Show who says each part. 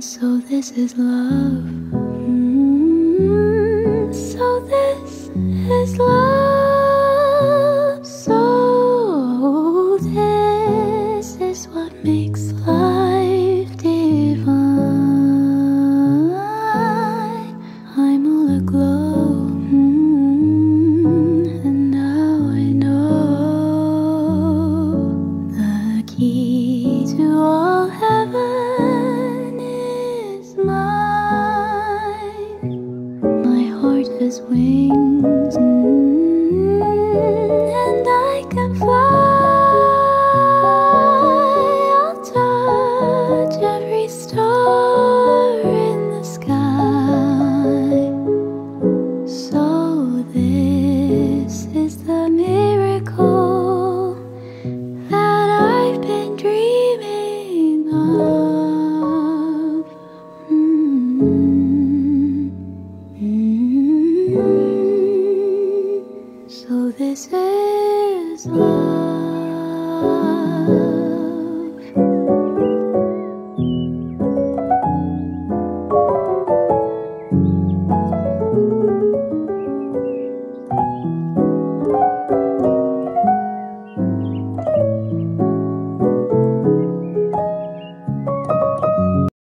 Speaker 1: So this is love. Mm, so this is love. wings. Mm -hmm. This is love.